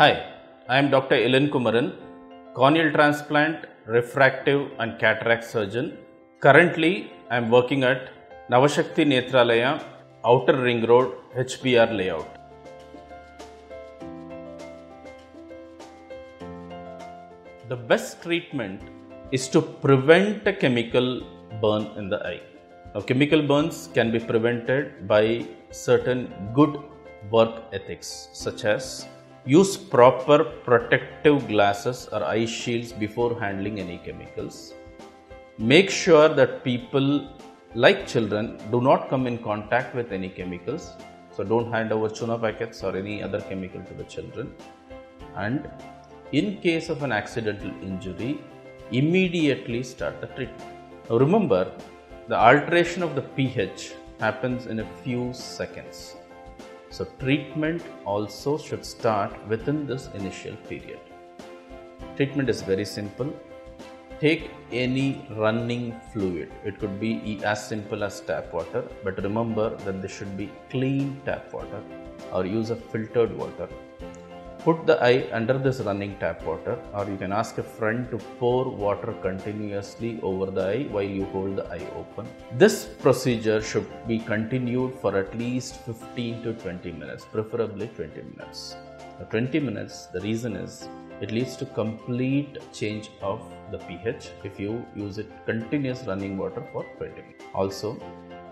Hi, I am Dr. Elankumaran, corneal transplant, refractive and cataract surgeon. Currently, I am working at Navashakti Netralaya, Outer Ring Road, HBR layout. The best treatment is to prevent a chemical burn in the eye. Now, chemical burns can be prevented by certain good work ethics, such as use proper protective glasses or eye shields before handling any chemicals. Make sure that people, like children, do not come in contact with any chemicals. So, don't hand over chuna packets or any other chemical to the children. And in case of an accidental injury, immediately start the treatment. Now remember, the alteration of the pH happens in a few seconds. So, treatment also should start within this initial period. Treatment is very simple. Take any running fluid. It could be as simple as tap water, but remember that this should be clean tap water or use a filtered water put the eye under this running tap water or you can ask a friend to pour water continuously over the eye while you hold the eye open. This procedure should be continued for at least 15 to 20 minutes, preferably 20 minutes. Now, 20 minutes, the reason is it leads to complete change of the pH if you use it continuous running water for 20 minutes. Also,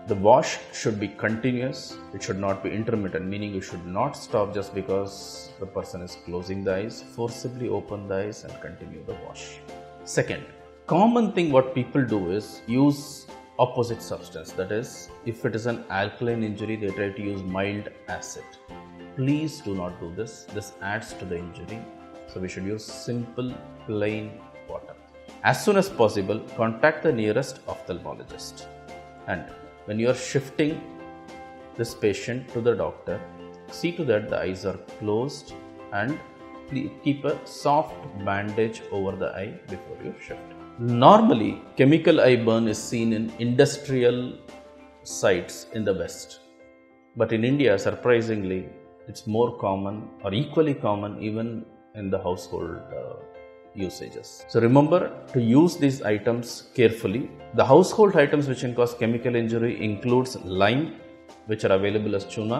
the wash should be continuous, it should not be intermittent, meaning you should not stop just because the person is closing the eyes. Forcibly open the eyes and continue the wash. Second, common thing what people do is use opposite substance. That is, if it is an alkaline injury, they try to use mild acid. Please do not do this. This adds to the injury. So we should use simple, plain water. As soon as possible, contact the nearest ophthalmologist. And when you are shifting this patient to the doctor, see to that the eyes are closed and keep a soft bandage over the eye before you shift. Normally, chemical eye burn is seen in industrial sites in the West. But in India, surprisingly, it's more common or equally common even in the household uh, usages. So remember to use these items carefully. The household items which can cause chemical injury includes lime, which are available as chuna,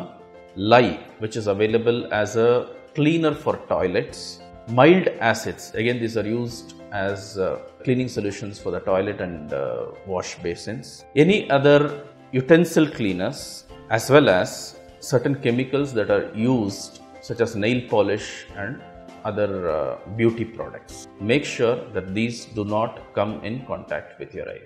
lye, which is available as a cleaner for toilets, mild acids. Again, these are used as uh, cleaning solutions for the toilet and uh, wash basins. Any other utensil cleaners, as well as certain chemicals that are used, such as nail polish and other uh, beauty products. Make sure that these do not come in contact with your eye.